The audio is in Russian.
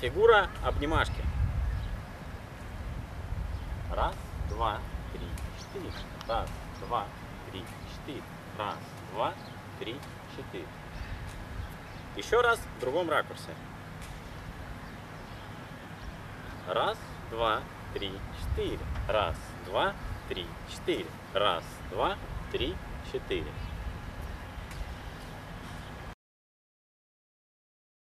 Фигура обнимашки. Раз, два, три, четыре. Раз, два, три, четыре. Раз, два, три, четыре. Еще раз в другом ракурсе. Раз, два, три, четыре. Раз, два, три, четыре. Раз, два, три, четыре.